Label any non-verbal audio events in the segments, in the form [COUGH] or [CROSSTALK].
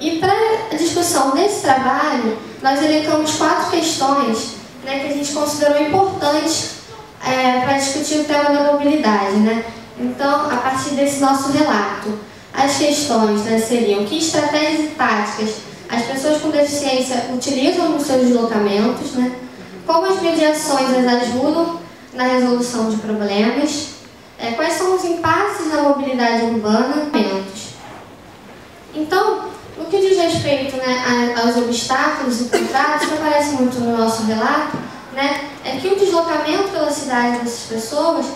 E para a discussão desse trabalho, nós elencamos quatro questões né, que a gente considerou importantes é, para discutir o tema da mobilidade. Né? Então, a partir desse nosso relato, as questões né, seriam que estratégias e táticas as pessoas com deficiência utilizam nos seus deslocamentos, né? como as mediações as ajudam na resolução de problemas, é, quais são os impasses na mobilidade urbana, então, no que diz respeito né, aos obstáculos encontrados, que aparece muito no nosso relato, né, é que o deslocamento pela cidade dessas pessoas,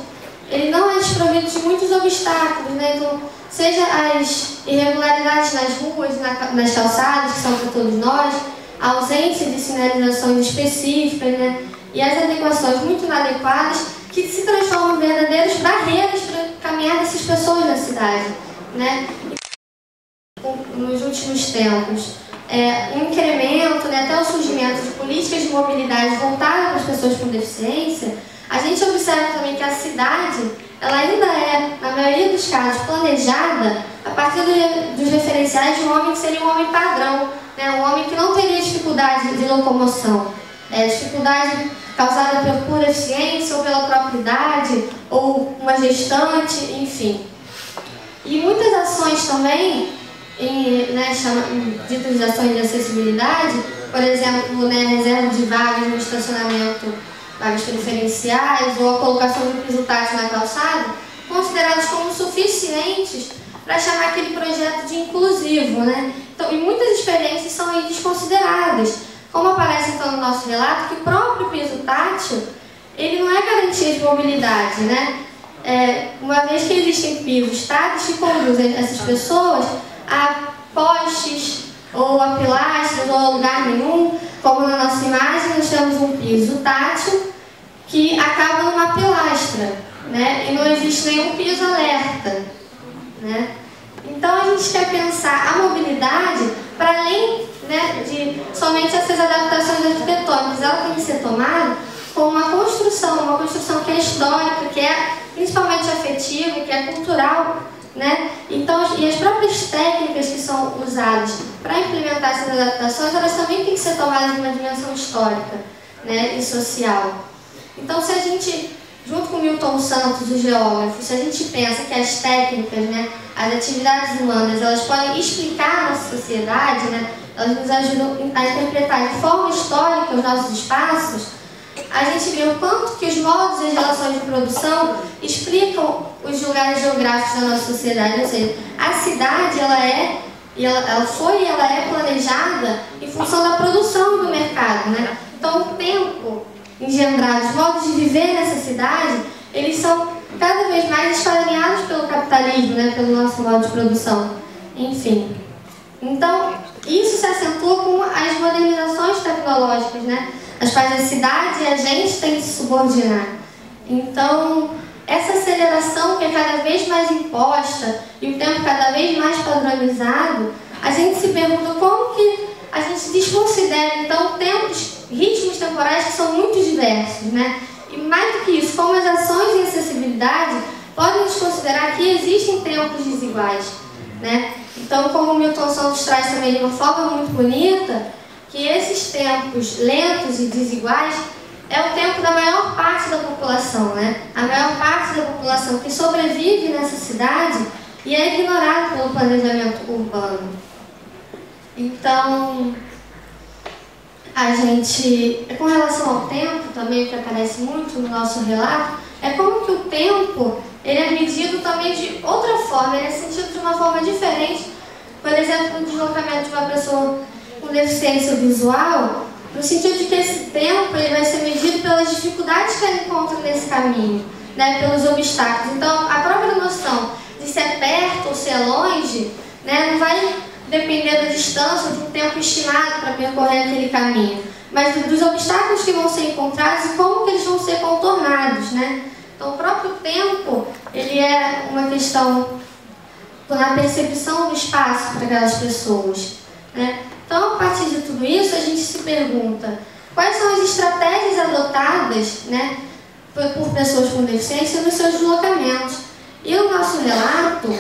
ele não é desprovido de muitos obstáculos, né, então, seja as irregularidades nas ruas, na, nas calçadas, que são para todos nós, a ausência de sinalizações específicas, né, e as adequações muito inadequadas que se transformam em verdadeiras barreiras para caminhar dessas pessoas na cidade. Né? Nos últimos tempos é, um incremento, né, até o surgimento de políticas de mobilidade voltadas para as pessoas com deficiência, a gente observa também que a cidade ela ainda é, na maioria dos casos, planejada a partir do, dos referenciais de um homem que seria um homem padrão, né, um homem que não teria dificuldade de locomoção, é, dificuldade causada por, por deficiência ou pela própria idade, ou uma gestante, enfim. E muitas ações também em, né, chama, de ações de acessibilidade, por exemplo, né, reserva de vagas no estacionamento, vagas preferenciais ou a colocação de piso na calçada, considerados como suficientes para chamar aquele projeto de inclusivo. Né? Então, e muitas experiências são aí desconsideradas, como aparece então no nosso relato, que o próprio piso tátil ele não é garantia de mobilidade, né? É, uma vez que existem pisos táteis que conduzem essas pessoas a postes ou a pilastras ou a lugar nenhum, como na nossa imagem nós temos um piso tátil que acaba numa pilastra, né? e não existe nenhum piso alerta. Né? Então a gente quer pensar a mobilidade para além né, de somente essas adaptações arquitetônicas, ela tem que ser tomada como uma construção, uma construção que é histórica, que é principalmente afetiva, que é cultural, né? Então, e as próprias técnicas que são usadas para implementar essas adaptações, elas também têm que ser tomadas numa dimensão histórica né? e social. Então, se a gente, junto com Milton Santos, o geógrafo, se a gente pensa que as técnicas, né, as atividades humanas, elas podem explicar a nossa sociedade, né? elas nos ajudam a interpretar de forma histórica os nossos espaços, a gente vê o quanto que os modos e as relações de produção explicam os lugares geográficos da nossa sociedade. Ou seja, a cidade ela é, e ela, ela foi e ela é planejada em função da produção do mercado. Né? Então o tempo engendrado, os modos de viver nessa cidade, eles são cada vez mais esquadrinhados pelo capitalismo, né? pelo nosso modo de produção. Enfim. Então, isso se acentua com as modernizações tecnológicas, né? As quais a cidade e a gente tem que se subordinar. Então, essa aceleração que é cada vez mais imposta e o tempo cada vez mais padronizado, a gente se pergunta como que a gente desconsidera, então, tempos, ritmos temporais que são muito diversos, né? E mais do que isso, como as ações de acessibilidade podem desconsiderar que existem tempos desiguais, né? Então, como o Milton Santos traz também de uma forma muito bonita, que esses tempos lentos e desiguais é o tempo da maior parte da população, né? A maior parte da população que sobrevive nessa cidade e é ignorada pelo planejamento urbano. Então, a gente, com relação ao tempo também, que aparece muito no nosso relato, é como que o tempo ele é medido também de outra forma, ele é sentido de uma forma diferente. Por exemplo, no deslocamento de uma pessoa com deficiência visual, no sentido de que esse tempo ele vai ser medido pelas dificuldades que ele encontra nesse caminho, né, pelos obstáculos. Então, a própria noção de se é perto ou se é longe, né, não vai depender da distância, um tempo estimado para percorrer aquele caminho, mas dos obstáculos que vão ser encontrados e como que eles vão ser contornados, né? Então, o próprio tempo, ele é uma questão na percepção do espaço para aquelas pessoas, né? Então, a partir de tudo isso, a gente pergunta quais são as estratégias adotadas né, por pessoas com deficiência nos seus deslocamentos. E o nosso relato,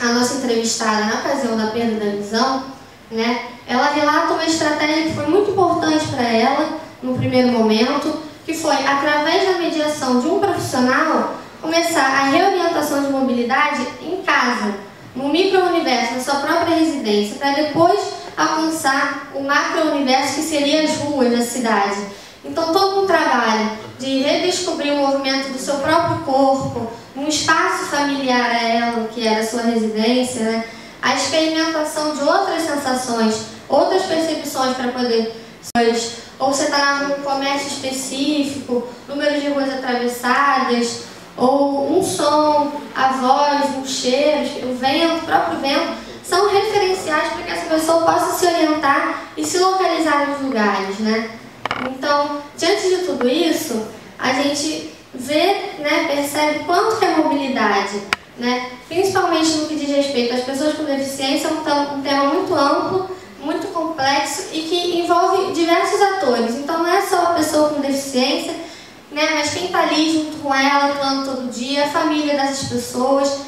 a nossa entrevistada na ocasião da perda da visão, Né? Ela relata uma estratégia que foi muito importante para ela no primeiro momento, que foi, através da mediação de um profissional, começar a reorientação de mobilidade em casa, no micro-universo, na sua própria residência, para depois alcançar o macro-universo que seria as ruas da cidade. Então, todo um trabalho de redescobrir o movimento do seu próprio corpo, um espaço familiar a ela, que era a sua residência, né? a experimentação de outras sensações, outras percepções para poder. Ou você está num comércio específico, número de ruas atravessadas, ou um som, a voz, um cheiro, o vento, o próprio vento, são referenciais para que essa pessoa possa se orientar e se localizar nos lugares, né? Então, diante de tudo isso, a gente vê, né, percebe quanto que é mobilidade, né? Principalmente no que diz respeito às pessoas com deficiência, é um, tema muito amplo, muito complexo e que envolve diversos atores. Então, não é só a pessoa com deficiência, né, mas quem está ali junto com ela, atuando todo dia, a família dessas pessoas,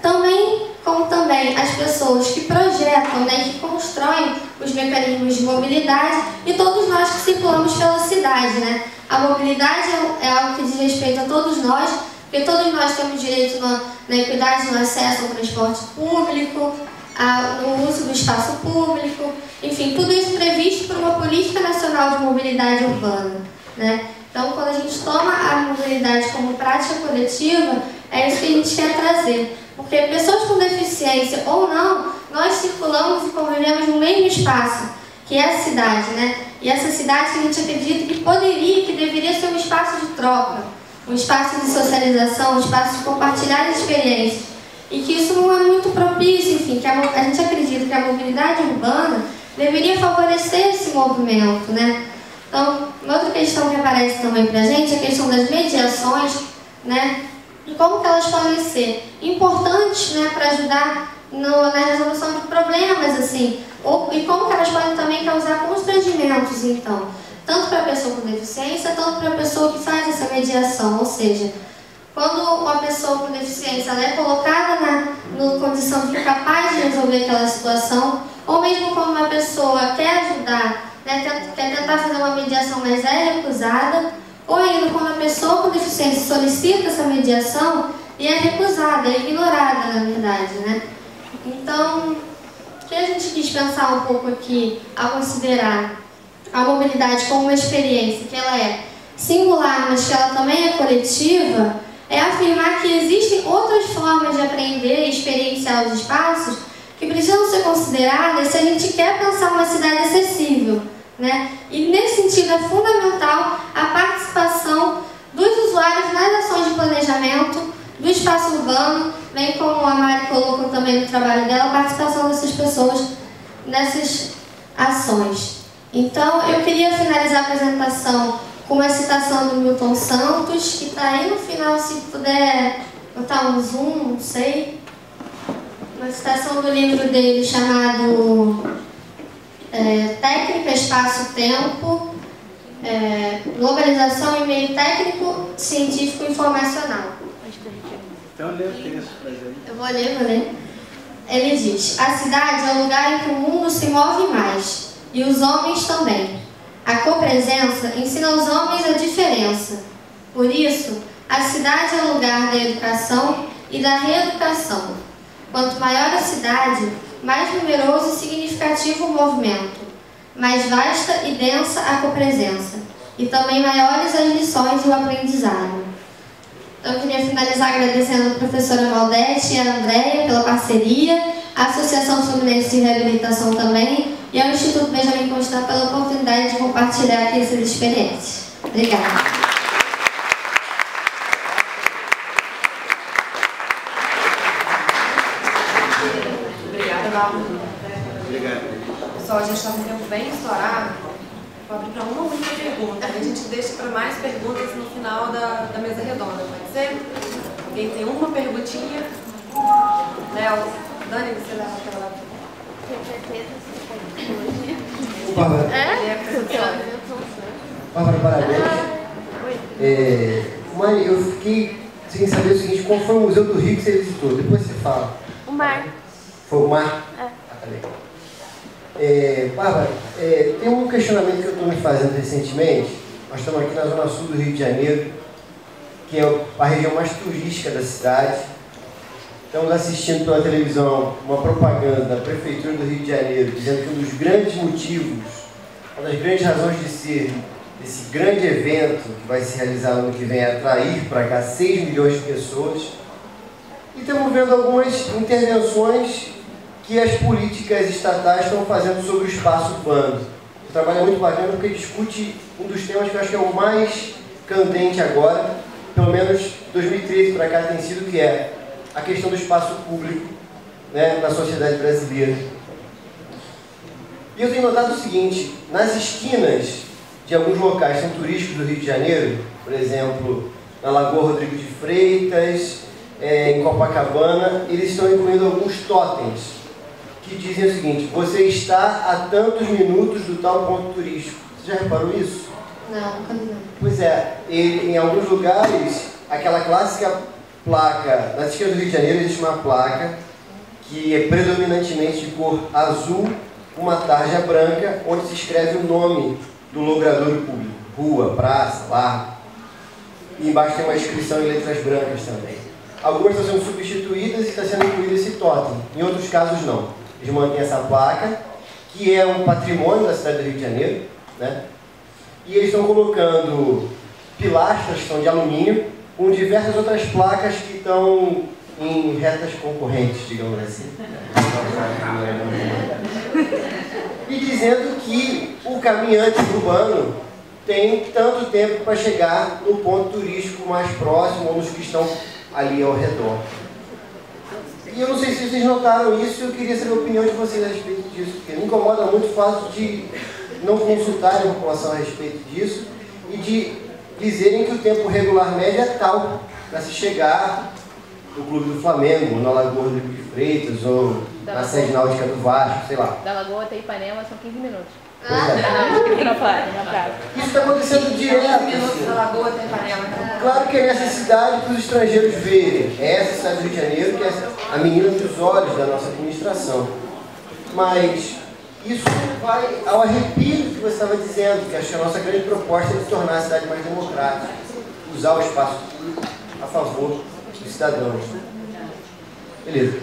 também como também as pessoas que projetam, né, que constroem os mecanismos de mobilidade e todos nós que circulamos pela cidade. Né? A mobilidade é, é algo que diz respeito a todos nós, porque todos nós temos direito na, na equidade no acesso ao transporte público, a, no uso do espaço público, enfim, tudo isso previsto por uma política nacional de mobilidade urbana. Né? Então, quando a gente toma a mobilidade como prática coletiva, é isso que a gente quer trazer. Porque pessoas com deficiência ou não, nós circulamos e convivemos no mesmo espaço, que é a cidade, né? E essa cidade a gente acredita que poderia, que deveria ser um espaço de troca, um espaço de socialização, um espaço de compartilhar experiências. E que isso não é muito propício, enfim, que a, a gente acredita que a mobilidade urbana deveria favorecer esse movimento, né? Então, uma outra questão que aparece também para a gente é a questão das mediações, né? E como que elas podem ser importantes né, para ajudar no, na resolução de problemas, assim, ou, e como que elas podem também causar constrangimentos, então, tanto para a pessoa com deficiência, tanto para a pessoa que faz essa mediação, ou seja, quando uma pessoa com deficiência é colocada na no condição de incapaz de resolver aquela situação, ou mesmo quando uma pessoa quer ajudar, né, quer tentar fazer uma mediação, mas é recusada, ou ainda quando a pessoa com deficiência solicita essa mediação e é recusada, é ignorada, na verdade, né? Então, o que a gente quis pensar um pouco aqui ao considerar a mobilidade como uma experiência que ela é singular, mas que ela também é coletiva, é afirmar que existem outras formas de aprender e experienciar os espaços que precisam ser consideradas se a gente quer pensar uma cidade acessível. Né? E nesse sentido é fundamental a participação dos usuários nas ações de planejamento do espaço urbano, bem como a Mari colocou também no trabalho dela, a participação dessas pessoas nessas ações. Então, eu queria finalizar a apresentação com uma citação do Milton Santos, que está aí no final, se puder botar um zoom, não sei. Uma citação do livro dele chamado é, técnica, espaço-tempo, é, globalização e meio técnico, científico e informacional. Então lê o texto. Eu vou ler, vou ler. Ele diz, a cidade é o lugar em que o mundo se move mais, e os homens também. A copresença ensina aos homens a diferença. Por isso, a cidade é o lugar da educação e da reeducação. Quanto maior a cidade, mais numeroso e significativo o movimento, mais vasta e densa a copresença, e também maiores as lições e o aprendizado. Então, eu queria finalizar agradecendo a professora Maldete e a Andréia pela parceria, a Associação Fluminense de Reabilitação também, e ao Instituto Benjamin Constant pela oportunidade de compartilhar aqui essas experiências. Obrigada. Pessoal, a gente está com o tempo bem estourado. Vou abrir para uma única pergunta. A gente deixa para mais perguntas no final da, da mesa redonda, pode ser? Alguém tem uma perguntinha? Léo, Dani, você leva aquela. Tenho certeza que Bárbara. É? Bárbara, parabéns. É, mãe, eu fiquei sem saber o seguinte, qual foi o Museu do Rio que você visitou? Depois você fala. O mar. Foi o mar? É. Ah, tá legal. É, Bárbara, é, tem um questionamento que eu estou me fazendo recentemente. Nós estamos aqui na zona sul do Rio de Janeiro, que é a região mais turística da cidade. Estamos assistindo pela televisão uma propaganda da Prefeitura do Rio de Janeiro dizendo que um dos grandes motivos, uma das grandes razões de ser desse grande evento que vai se realizar no ano que vem é atrair para cá 6 milhões de pessoas. E estamos vendo algumas intervenções que as políticas estatais estão fazendo sobre o espaço urbano. O trabalho é muito bacana porque discute um dos temas que eu acho que é o mais candente agora, pelo menos 2013 para cá tem sido, que é a questão do espaço público né, na sociedade brasileira. E eu tenho notado o seguinte, nas esquinas de alguns locais são turísticos do Rio de Janeiro, por exemplo, na Lagoa Rodrigo de Freitas, é, em Copacabana, eles estão incluindo alguns totens que dizem o seguinte, você está a tantos minutos do tal ponto turístico. Você já reparou isso? Não, nunca vi. Pois é, ele, em alguns lugares, aquela clássica placa, na esquina do Rio de Janeiro existe uma placa que é predominantemente de cor azul, uma tarja branca, onde se escreve o nome do logrador público, rua, praça, largo. E embaixo tem uma inscrição em letras brancas também. Algumas estão sendo substituídas e está sendo incluído esse totem. Em outros casos, não. Eles mantêm essa placa, que é um patrimônio da cidade do Rio de Janeiro, né? e eles estão colocando pilastras que são de alumínio, com diversas outras placas que estão em retas concorrentes, digamos assim. E dizendo que o caminhante urbano tem tanto tempo para chegar no ponto turístico mais próximo ou nos que estão ali ao redor. E eu não sei se vocês notaram isso, eu queria saber a opinião de vocês a respeito disso, porque me incomoda muito o fato de não consultarem a população a respeito disso e de dizerem que o tempo regular médio é tal para se chegar no Clube do Flamengo, na Lagoa do de Freitas ou Da na Lagoa. sede náutica do Vasco, sei lá. Da Lagoa até Ipanema são 15 minutos. É. Na praia. Isso está acontecendo direto. minutos da Lagoa até Panela. Claro que é necessidade para os estrangeiros verem. É essa cidade do Rio de Janeiro que é a menina dos olhos da nossa administração. Mas isso vai ao arrepio do que você estava dizendo, que acho que a nossa grande proposta é de tornar a cidade mais democrática, usar o espaço público a favor dos cidadãos. Beleza.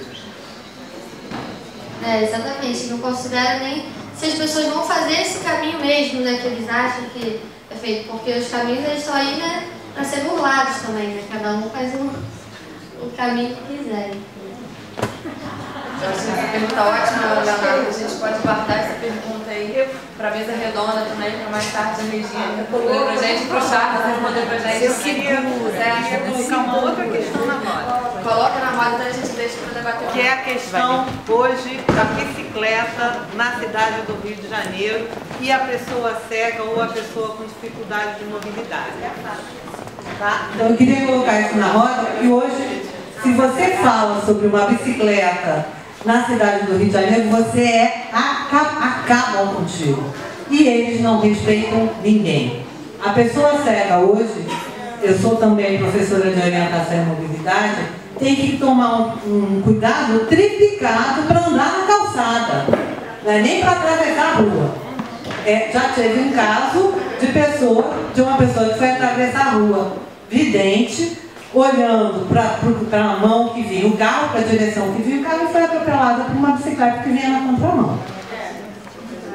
É, exatamente. Não considera nem se as pessoas vão fazer esse caminho mesmo, né? Que eles acham que é feito. Porque os caminhos eles estão aí, né? Para ser burlados também, né? Cada um faz o, o caminho que quiser. Acho essa pergunta ótima, Leonardo. A gente pode guardar essa pergunta para a mesa redonda também, para mais tarde a Regina responder para a gente, para o Charles responder para a gente. Eu queria, queria colocar uma outra questão na roda, Coloca na roda e a gente deixa para debater. que é a questão hoje da bicicleta na cidade do Rio de Janeiro e a pessoa cega ou a pessoa com dificuldade de mobilidade. Tá? Então eu queria colocar isso na roda, porque hoje, se você fala sobre uma bicicleta na cidade do Rio de Janeiro, você é aca- acabam contigo. E eles não respeitam ninguém. A pessoa cega hoje, eu sou também professora de orientação e mobilidade, tem que tomar um, um cuidado triplicado para andar na calçada. Não é nem para atravessar a rua. É, já teve um caso de pessoa, de uma pessoa que foi atravessar a rua, vidente, olhando para a mão que vinha o carro, para a direção que vinha o carro, foi atropelada por uma bicicleta que vinha na contramão.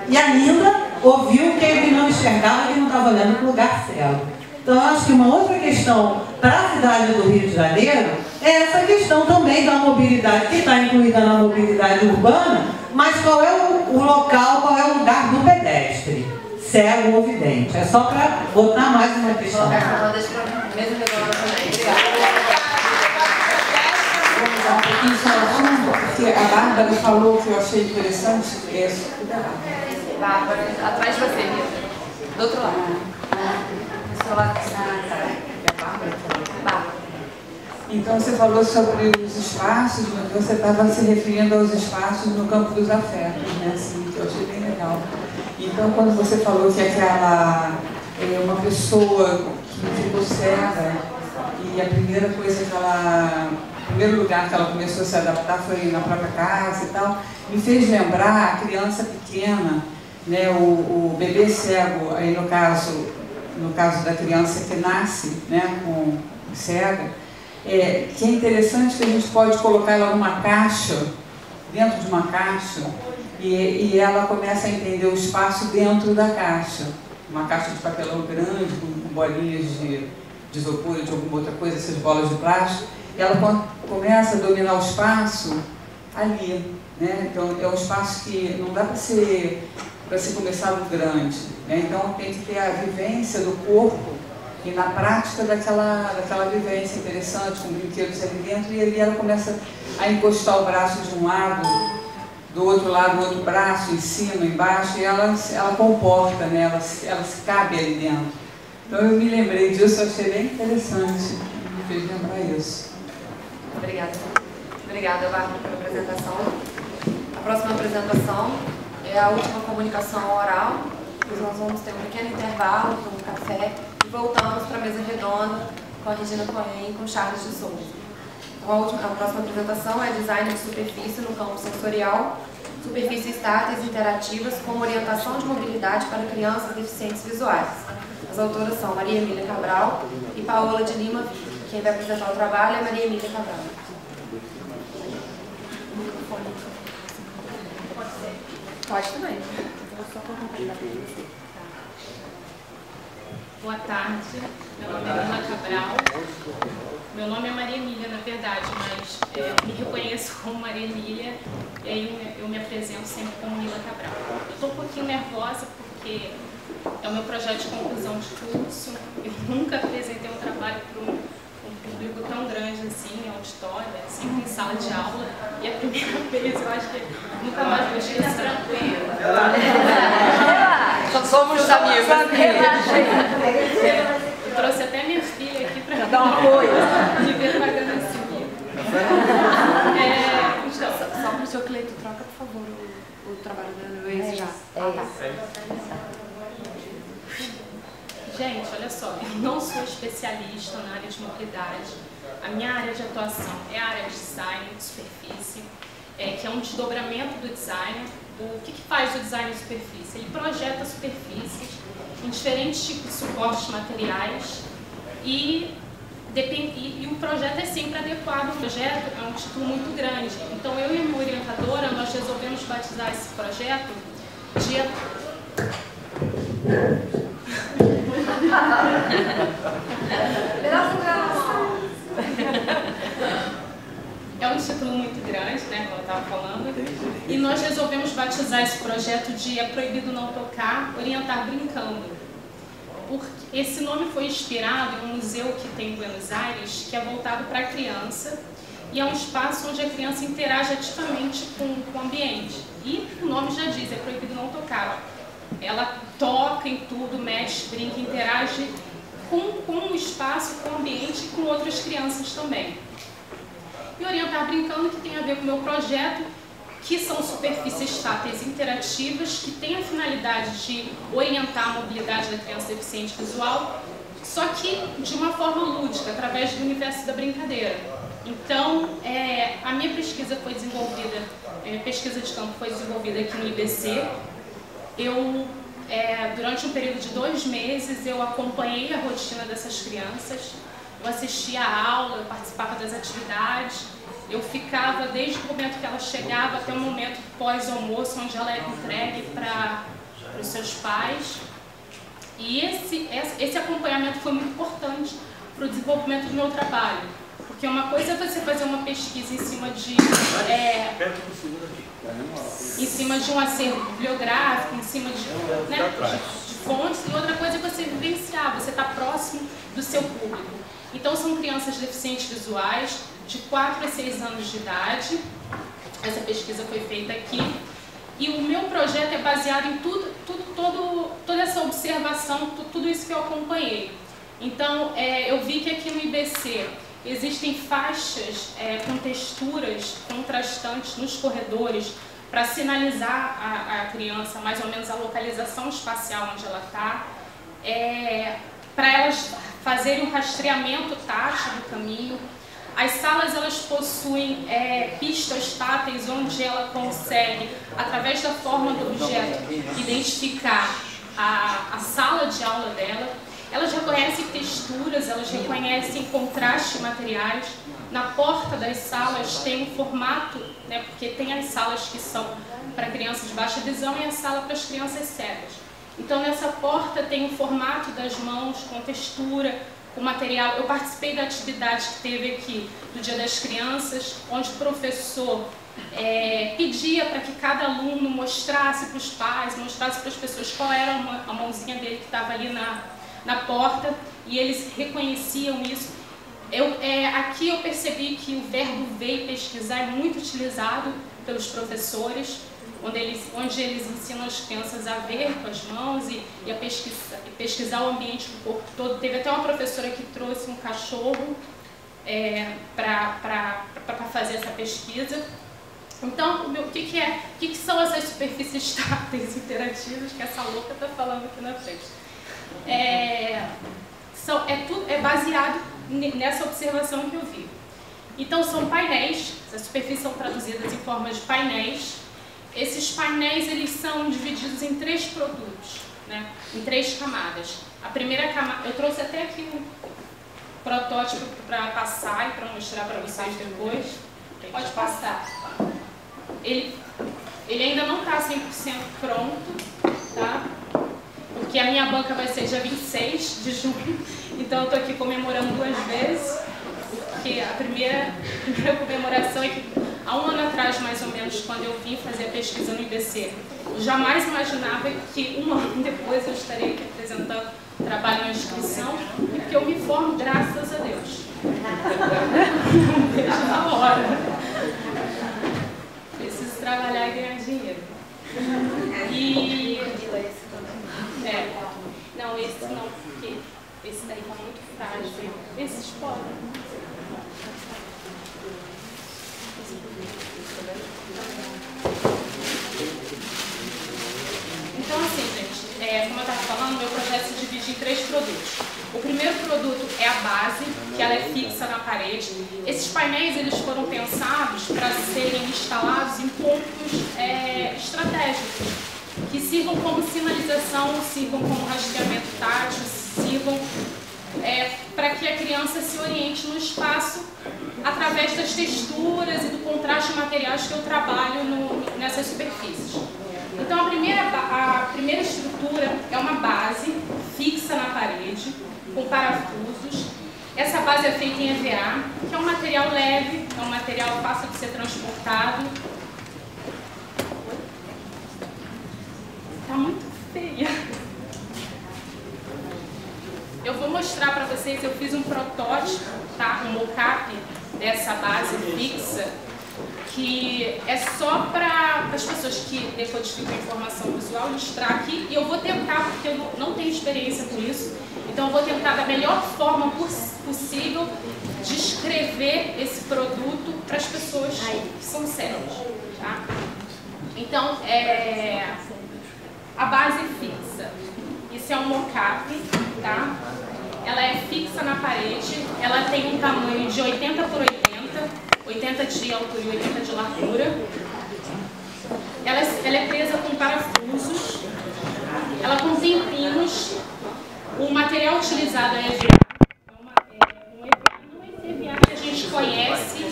E ainda ouviu que ele não enxergava, que não estava olhando para o lugar certo. Então, eu acho que uma outra questão para a cidade do Rio de Janeiro é essa questão também da mobilidade, que está incluída na mobilidade urbana, mas qual é o, o local, qual é o lugar do pedestre, cego ou vidente. É só para botar mais uma questão. Colocar essa roda, deixa para a mesa redonda também. Obrigada. Vou mudar um pouquinho só assunto, porque a Bárbara falou que eu achei interessante. É, Bárbara, atrás de você. Do outro lado. Do seu lado. É então você falou sobre os espaços, mas você estava se referindo aos espaços no campo dos afetos, né? Assim, que eu achei bem legal. Então quando você falou que aquela é uma pessoa que ficou cega e a primeira coisa que ela primeiro lugar que ela começou a se adaptar foi na própria casa e tal, me fez lembrar a criança pequena, né, o, o bebê cego, aí no caso, no caso da criança que nasce né, com cega, é, que é interessante que a gente pode colocar ela numa caixa, dentro de uma caixa, e, e ela começa a entender o espaço dentro da caixa. Uma caixa de papelão grande, com bolinhas de, de isopor de alguma outra coisa, essas bolas de plástico, e ela começa a dominar o espaço ali. Né? Então é um espaço que não dá para ser, para ser começado grande. Né? Então tem que ter a vivência do corpo e na prática daquela, daquela vivência interessante, com brinquedos ali dentro, e ali ela começa a encostar o braço de um lado, do outro lado, o outro braço, em cima, embaixo, e ela, ela comporta, né? ela, ela se cabe ali dentro. Então eu me lembrei disso, achei bem interessante, me fez lembrar isso. Obrigada. Obrigada, Bárbara, pela apresentação. A próxima apresentação é a última comunicação oral. Depois nós vamos ter um pequeno intervalo um café e voltamos para a mesa redonda com a Regina Cohen e com Charles de Souza. Então, a, última, a próxima apresentação é design de superfície no campo sensorial, superfícies táteis interativas com orientação de mobilidade para crianças deficientes visuais. As autoras são Maria Emília Cabral e Paola de Lima. Quem vai apresentar o trabalho é Maria Emília Cabral. Pode também. Boa tarde, meu nome é Ana Cabral. Meu nome é Maria Emília, na verdade, mas é, eu me reconheço como Maria Emília e aí eu me apresento sempre como Mila Cabral. Eu estou um pouquinho nervosa porque é o meu projeto de conclusão de curso. Eu [LAUGHS] nunca apresentei um trabalho para um público tão grande assim, auditório, né? sempre em sala de aula. E a primeira [LAUGHS] vez eu acho que nunca mais vou esquecer. tranquilo. Só somos amigos. Eu trouxe até minha dar um apoio. De ver pagando. É, então, só, só para o seu Cleito, troca por favor o, o trabalho da Luiz já. Ah, tá. Gente, olha só, eu não sou especialista na área de mobilidade. A minha área de atuação é a área de design de superfície, é, que é um desdobramento do design. O que, que faz o design de superfície? Ele projeta superfícies em diferentes tipos de suportes materiais e, depend, e, e o projeto é sempre adequado. O projeto é um título muito grande. Então, eu e a minha orientadora, nós resolvemos batizar esse projeto de é um título muito grande, né, como eu estava falando. E nós resolvemos batizar esse projeto de É Proibido Não Tocar, Orientar Brincando. Porque esse nome foi inspirado em um museu que tem em Buenos Aires, que é voltado para a criança, e é um espaço onde a criança interage ativamente com, com o ambiente. E o nome já diz, é proibido não tocar. Ela toca em tudo, mexe, brinca, interage com, com o espaço, com o ambiente e com outras crianças também. E Orientar Brincando, que tem a ver com o meu projeto, que são superfícies táteis interativas, que tem a finalidade de orientar a mobilidade da criança deficiente visual, só que de uma forma lúdica, através do universo da brincadeira. Então, é, a minha pesquisa foi desenvolvida, minha pesquisa de campo foi desenvolvida aqui no IBC, eu, é, durante um período de dois meses, eu acompanhei a rotina dessas crianças, eu assistia a aula, eu participava das atividades, eu ficava desde o momento que ela chegava até o momento pós-almoço, onde ela era entregue para os seus pais. E esse, esse acompanhamento foi muito importante para o desenvolvimento do meu trabalho. Porque uma coisa é você fazer uma pesquisa em cima de. É, em cima de um acervo bibliográfico, em cima de, né, de, de fontes, e outra coisa é você vivenciar, você está próximo do seu público. Então são crianças deficientes visuais de 4 a 6 anos de idade. Essa pesquisa foi feita aqui. E o meu projeto é baseado em tudo, tudo todo, toda essa observação, tudo isso que eu acompanhei. Então, é, eu vi que aqui no IBC Existem faixas é, com texturas contrastantes nos corredores para sinalizar a, a, criança mais ou menos a localização espacial onde ela está, é, para elas fazerem um rastreamento tátil do caminho. As salas elas possuem é, pistas táteis onde ela consegue, através da forma do objeto, identificar a, a sala de aula dela. Elas reconhecem texturas, elas reconhecem contraste materiais. Na porta das salas tem um formato, né, porque tem as salas que são para crianças de baixa visão e a sala para as crianças cegas. Então nessa porta tem o formato das mãos com textura, com material. Eu participei da atividade que teve aqui do Dia das Crianças, onde o professor é, pedia para que cada aluno mostrasse para os pais, mostrasse para as pessoas qual era a mãozinha dele que estava ali na, na porta e eles reconheciam isso. Eu, é, aqui eu percebi que o verbo ver e pesquisar é muito utilizado pelos professores onde eles, onde eles ensinam as crianças a ver com as mãos e, e a pesquisar, pesquisar o ambiente do corpo todo. Teve até uma professora que trouxe um cachorro é, para fazer essa pesquisa. Então, o que, que é? O que, que são essas superfícies [LAUGHS] táteis interativas que essa louca está falando aqui na frente? É, são, é, tudo, é baseado nessa observação que eu vi. Então, são painéis, as superfícies são traduzidas em formas de painéis, esses painéis eles são divididos em três produtos, né? em três camadas. A primeira camada, eu trouxe até aqui um protótipo para passar e para mostrar para vocês depois. Pode passar. Ele, ele ainda não está 100% pronto, tá? Porque a minha banca vai ser dia 26 de junho, então eu estou aqui comemorando duas vezes, porque a primeira, a primeira comemoração é que há um ano atrás, mais ou menos, quando eu vim fazer a pesquisa no IBC, eu jamais imaginava que um ano [LAUGHS] depois eu estaria aqui apresentando trabalho na inscrição, porque eu me formo graças a Deus. Vejo na hora. Preciso trabalhar e ganhar dinheiro. E. É. Não, esse não, porque esse daí está muito frágil. Esses podem. Então, assim, gente, é, como eu estava falando, meu projeto se divide em três produtos. O primeiro produto é a base, que ela é fixa na parede. Esses painéis eles foram pensados para serem instalados em pontos é, estratégicos, que sirvam como sinalização, sirvam como rastreamento tátil, sirvam é, para que a criança se oriente no espaço através das texturas e do contraste de materiais que eu trabalho no, nessas superfícies. Então a primeira, a primeira estrutura é uma base fixa na parede, com parafusos. Essa base é feita em EVA, que é um material leve, é um material fácil de ser transportado. Está muito feia. Eu vou mostrar para vocês, eu fiz um protótipo, tá? um mockup dessa base fixa, que é só para as pessoas que decodificam informação visual ilustrar aqui, e eu vou tentar, porque eu não tenho experiência com isso, então eu vou tentar da melhor forma possível descrever esse produto para as pessoas que são cegas. Tá? Então, é, a base fixa. Isso é um mockup, tá? Ela é fixa na parede, ela tem um tamanho de 80 por 80, 80 de altura e 80 de largura. Ela, ela é presa com parafusos, ela contém pinos, o material utilizado é EVA, é é um EVA, não é EVA que a gente conhece,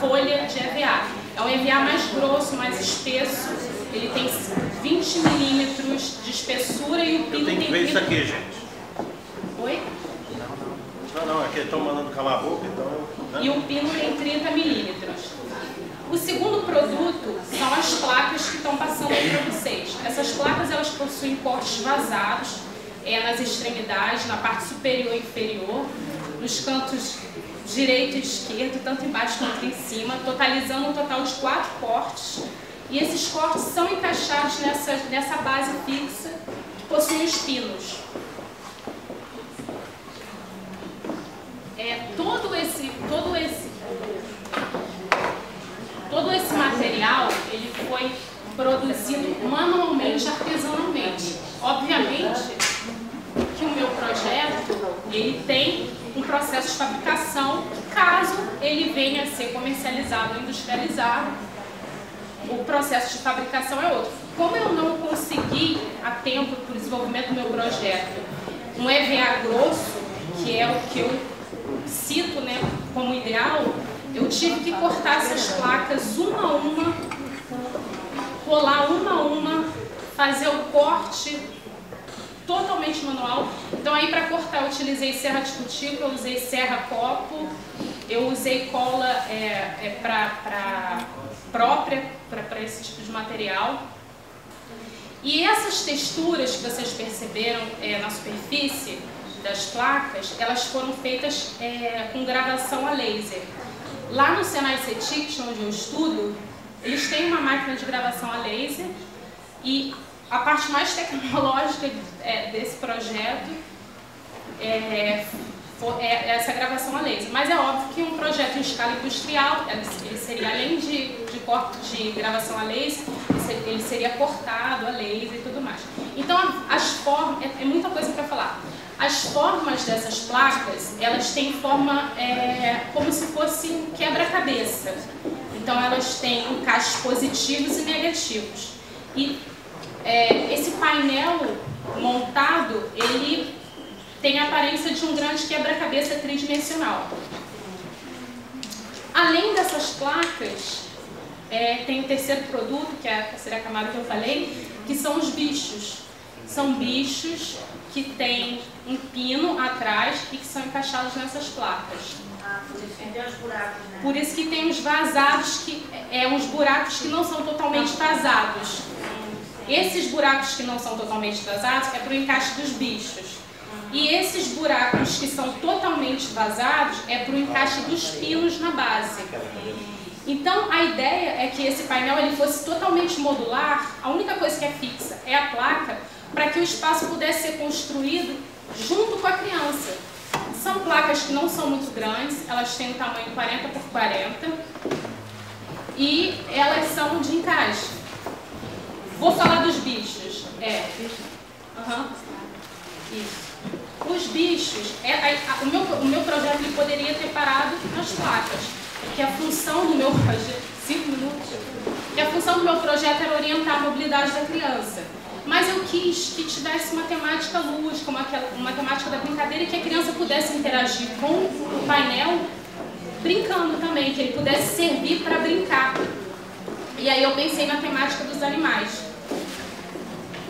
folha de EVA. É um EVA mais grosso, mais espesso, ele tem 20 milímetros de espessura e o pino Eu tenho que ver isso aqui, gente. Oi? Não, não, é que estão mandando calar a boca? E o pino tem 30 milímetros. O segundo produto são as placas que estão passando aí para vocês. Essas placas elas possuem cortes vazados é, nas extremidades, na parte superior e inferior, nos cantos direito e esquerdo, tanto embaixo quanto em cima, totalizando um total de quatro cortes. E esses cortes são encaixados nessa, nessa base fixa que possui os pinos. É, todo esse, todo esse, todo esse material ele foi produzido manualmente, artesanalmente. Obviamente que o meu projeto ele tem um processo de fabricação caso ele venha a ser comercializado ou industrializado, o processo de fabricação é outro. Como eu não consegui a tempo para o desenvolvimento do meu projeto um EVA grosso, que é o que eu cito né, como ideal, eu tive que cortar essas placas uma a uma, colar uma a uma, fazer o corte totalmente manual. Então aí para cortar eu utilizei serra de cutícula, eu usei serra copo, eu usei cola é, é para própria para esse tipo de material. E essas texturas que vocês perceberam é, na superfície das placas, elas foram feitas é, com gravação a laser. Lá no Senai CETIC, onde eu estudo, eles têm uma máquina de gravação a laser e a parte mais [LAUGHS] tecnológica é, desse projeto é, é, essa gravação a laser. Mas é óbvio que um projeto em escala industrial, ele seria além de, de, corte, de gravação a laser, ele seria cortado a laser e tudo mais. Então, as formas, é, é muita coisa para falar. As formas dessas placas, elas têm forma é, como se fosse um quebra-cabeça. Então, elas têm encaixes positivos e negativos. E é, esse painel montado, ele tem a aparência de um grande quebra-cabeça tridimensional. Além dessas placas, é, tem o terceiro produto, que é a terceira camada que eu falei, que são os bichos. São bichos que têm um pino atrás e que são encaixados nessas placas. Ah, por isso que tem os buracos, né? Por isso que tem os vazados, que é uns buracos que não são totalmente vazados. Esses buracos que não são totalmente vazados é para o encaixe dos bichos. E esses buracos que são totalmente vazados é para o encaixe dos pinos na base. Então, a ideia é que esse painel ele fosse totalmente modular, a única coisa que é fixa é a placa, para que o espaço pudesse ser construído junto com a criança. São placas que não são muito grandes, elas têm um tamanho 40 por 40 e elas são de encaixe. Vou falar dos bichos. É. Uhum. Isso. Os bichos, é, o, meu, o meu projeto ele poderia ter parado nas placas, porque a função do meu [LAUGHS] projeto, cinco minutos, que a função do meu projeto era orientar a mobilidade da criança. Mas eu quis que tivesse uma temática lúdica, uma, uma temática da brincadeira e que a criança pudesse interagir com o painel brincando também, que ele pudesse servir para brincar. E aí eu pensei na temática dos animais.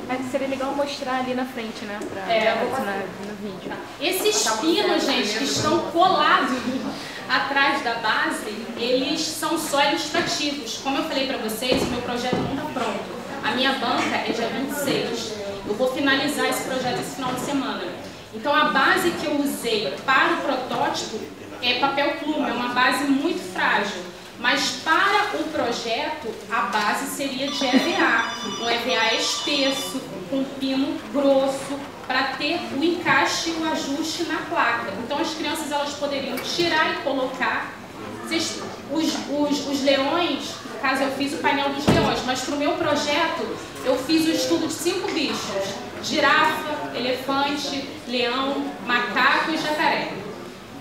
Mas seria legal mostrar ali na frente, né? Pra, é, no, no vídeo. Tá. Esses pinos, gente, que estão colados [LAUGHS] atrás da base, eles são só ilustrativos. Como eu falei para vocês, o meu projeto não está pronto. A minha banca é dia 26. Eu vou finalizar esse projeto esse final de semana. Então a base que eu usei para o protótipo é papel plume, é uma base muito frágil. Mas para o projeto, a base seria de EVA, um EVA espesso, com pino grosso, para ter o encaixe e o ajuste na placa. Então as crianças elas poderiam tirar e colocar. Os, os, os leões, caso eu fiz o painel dos leões, mas para o meu projeto eu fiz o estudo de cinco bichos. Girafa, elefante, leão, macaco e jacaré.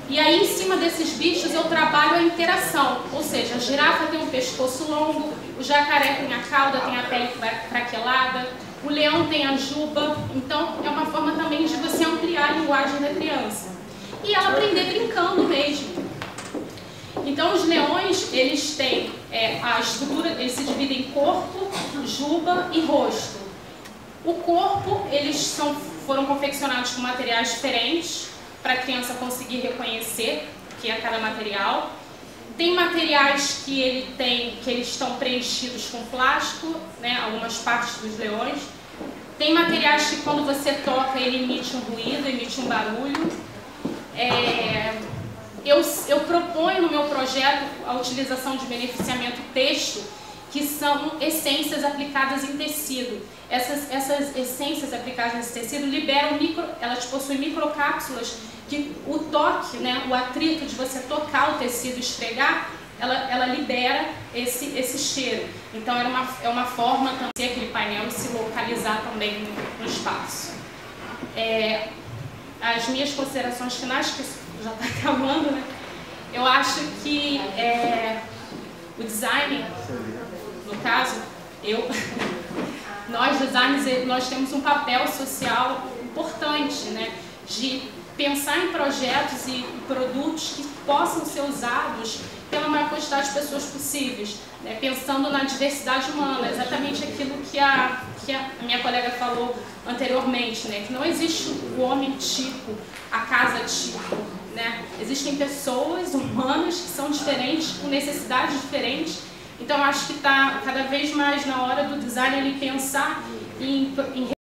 E aí, em cima desses bichos, eu trabalho a interação. Ou seja, a girafa tem um pescoço longo, o jacaré tem a cauda, tem a pele craquelada, o leão tem a juba. Então, é uma forma também de você ampliar a linguagem da criança. E ela aprender brincando mesmo. Então, os leões, eles têm é, a estrutura, eles se dividem em corpo, juba e rosto. O corpo, eles são, foram confeccionados com materiais diferentes, para a criança conseguir reconhecer o que é cada material. Tem materiais que ele tem, que eles estão preenchidos com plástico, né, algumas partes dos leões. Tem materiais que quando você toca ele emite um ruído, emite um barulho. É, eu, eu proponho no meu projeto a utilização de beneficiamento texto, que são essências aplicadas em tecido. Essas, essas essências aplicadas nesse tecido liberam micro, elas possuem microcápsulas que o toque, né, o atrito de você tocar o tecido e esfregar, ela, ela libera esse, esse cheiro. Então é uma, é uma forma também aquele painel se localizar também no, no espaço. É, as minhas considerações finais, que já está [LAUGHS] acabando, né? Eu acho que é, o design, no caso, eu, [LAUGHS] nós designers, nós temos um papel social importante, né? De pensar em projetos e produtos que possam ser usados pela maior quantidade de pessoas possíveis, né? pensando na diversidade humana, exatamente aquilo que a, que a minha colega falou anteriormente, né? que não existe o homem tipo, a casa tipo, né? existem pessoas humanas que são diferentes, com necessidades diferentes, então acho que está cada vez mais na hora do design ele pensar em, em